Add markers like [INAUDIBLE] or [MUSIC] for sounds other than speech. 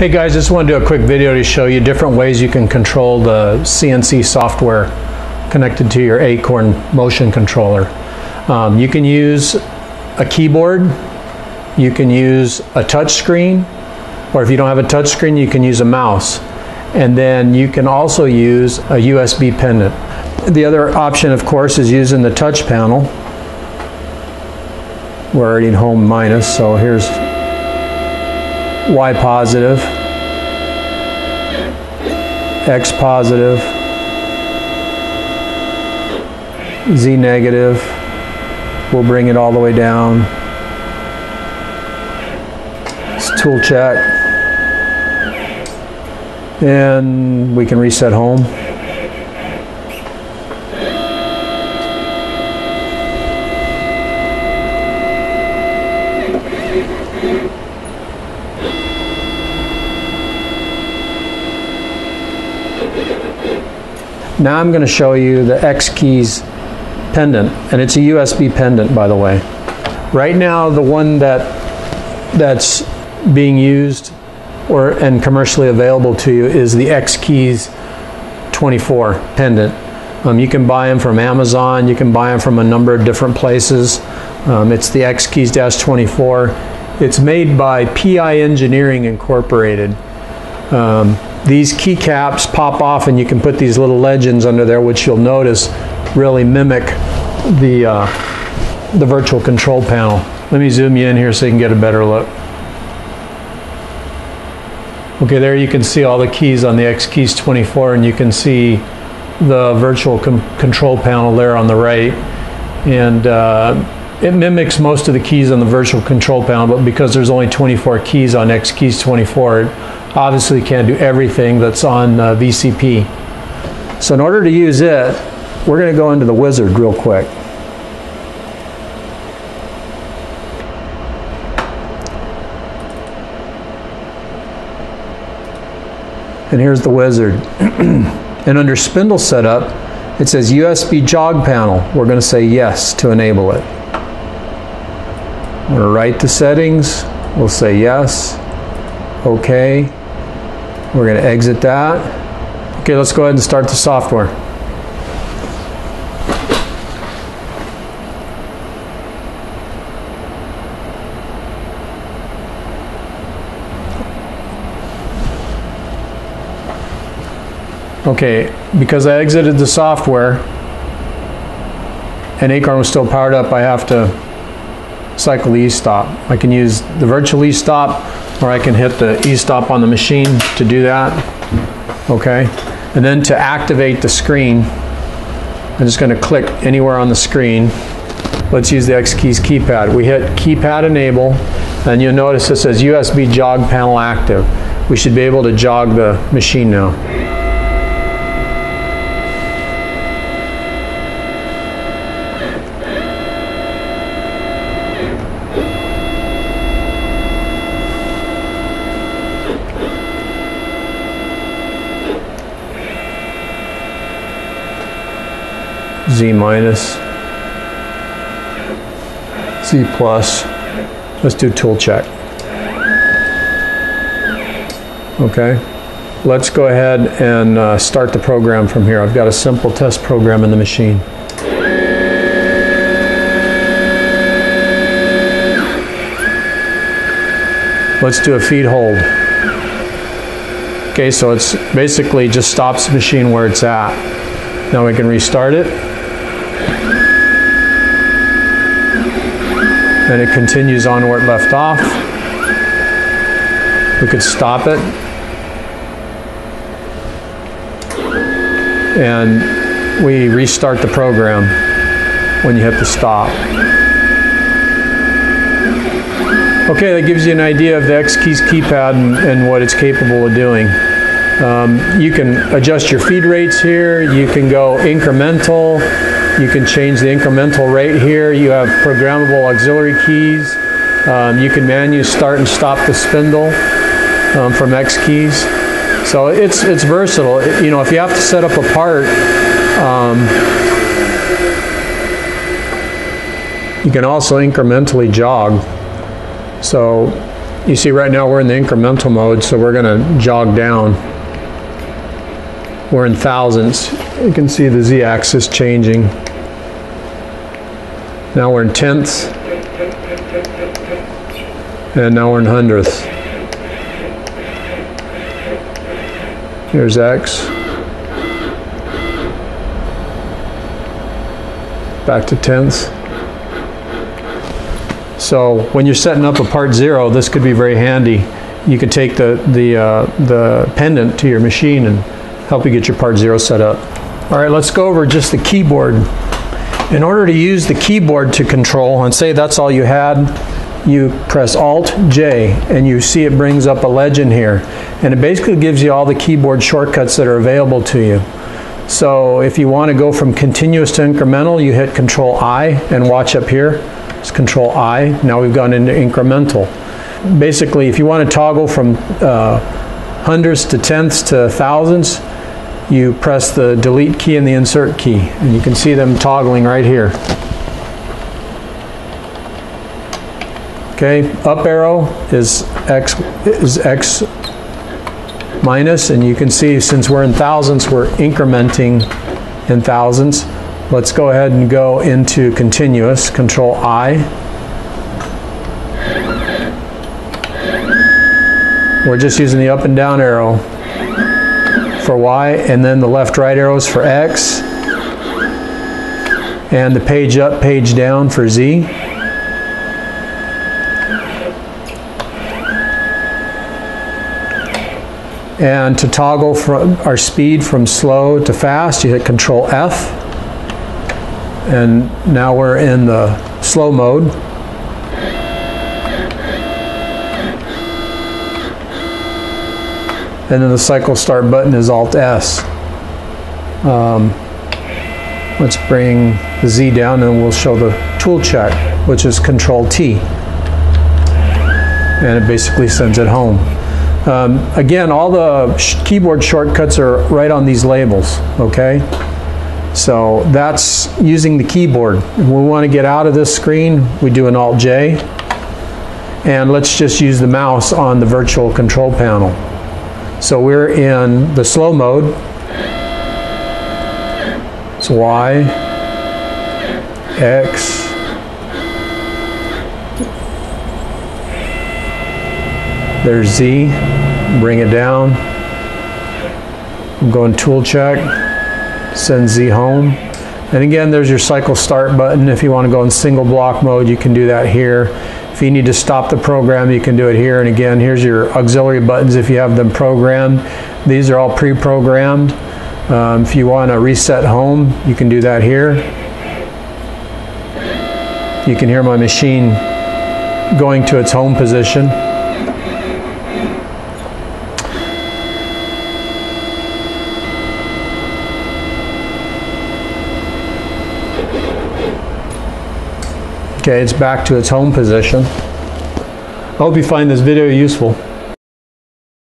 Hey guys, just want to do a quick video to show you different ways you can control the CNC software connected to your Acorn motion controller. Um, you can use a keyboard, you can use a touch screen, or if you don't have a touch screen, you can use a mouse. And then you can also use a USB pendant. The other option, of course, is using the touch panel. We're already home minus, so here's Y positive, X positive, Z negative. We'll bring it all the way down. Tool check. And we can reset home. Now I'm going to show you the X keys pendant, and it's a USB pendant, by the way. Right now, the one that that's being used or and commercially available to you is the X Keys 24 pendant. Um, you can buy them from Amazon. You can buy them from a number of different places. Um, it's the X Keys 24. It's made by PI Engineering Incorporated. Um, these keycaps pop off and you can put these little legends under there which you'll notice really mimic the, uh, the virtual control panel. Let me zoom you in here so you can get a better look. Okay, there you can see all the keys on the X Keys 24 and you can see the virtual control panel there on the right. And uh, it mimics most of the keys on the virtual control panel, but because there's only 24 keys on X Keys 24, it obviously can't do everything that's on uh, VCP. So in order to use it, we're going to go into the wizard real quick. And here's the wizard. [CLEARS THROAT] and under spindle setup, it says USB jog panel. We're going to say yes to enable it. We're going to write the settings. We'll say yes. Okay. We're going to exit that. Okay, let's go ahead and start the software. Okay, because I exited the software and Acorn was still powered up, I have to cycle the e-stop. I can use the virtual e-stop or I can hit the e-stop on the machine to do that. Okay, and then to activate the screen, I'm just going to click anywhere on the screen. Let's use the X keys keypad. We hit keypad enable, and you'll notice it says USB jog panel active. We should be able to jog the machine now. Z minus, Z plus. Let's do tool check. Okay. Let's go ahead and uh, start the program from here. I've got a simple test program in the machine. Let's do a feed hold. Okay, so it's basically just stops the machine where it's at. Now we can restart it. And it continues on where it left off. We could stop it and we restart the program when you hit the stop. Okay, that gives you an idea of the X Keys keypad and, and what it's capable of doing. Um, you can adjust your feed rates here. You can go incremental. You can change the incremental rate here. You have programmable auxiliary keys. Um, you can manually start and stop the spindle um, from X keys. So it's it's versatile. It, you know, if you have to set up a part, um, you can also incrementally jog. So You see right now we're in the incremental mode, so we're gonna jog down. We're in thousands. You can see the z-axis changing. Now we're in tenths. And now we're in hundredths. Here's x. Back to tenths. So when you're setting up a part zero, this could be very handy. You could take the, the, uh, the pendant to your machine and help you get your part zero set up. All right, let's go over just the keyboard. In order to use the keyboard to control, and say that's all you had, you press Alt J and you see it brings up a legend here. And it basically gives you all the keyboard shortcuts that are available to you. So if you want to go from continuous to incremental, you hit Control I and watch up here. It's Control I. Now we've gone into incremental. Basically, if you want to toggle from uh, hundreds to tenths to thousands, you press the delete key and the insert key. And you can see them toggling right here. Okay, up arrow is x is x minus, and you can see since we're in thousands, we're incrementing in thousands. Let's go ahead and go into continuous, control I. We're just using the up and down arrow for Y, and then the left right arrows for X, and the page up, page down for Z. And to toggle from our speed from slow to fast, you hit Control F. And now we're in the slow mode. And then the cycle start button is Alt S. Um, let's bring the Z down and we'll show the tool check, which is Control T. And it basically sends it home. Um, again, all the sh keyboard shortcuts are right on these labels, okay? So that's using the keyboard. If we want to get out of this screen, we do an Alt-J. And let's just use the mouse on the virtual control panel. So we're in the slow mode. It's Y, X, There's Z, bring it down. I'm going tool check, send Z home. And again, there's your cycle start button. If you want to go in single block mode, you can do that here. If you need to stop the program, you can do it here. And again, here's your auxiliary buttons if you have them programmed. These are all pre-programmed. Um, if you want to reset home, you can do that here. You can hear my machine going to its home position. Okay, it's back to its home position. I hope you find this video useful.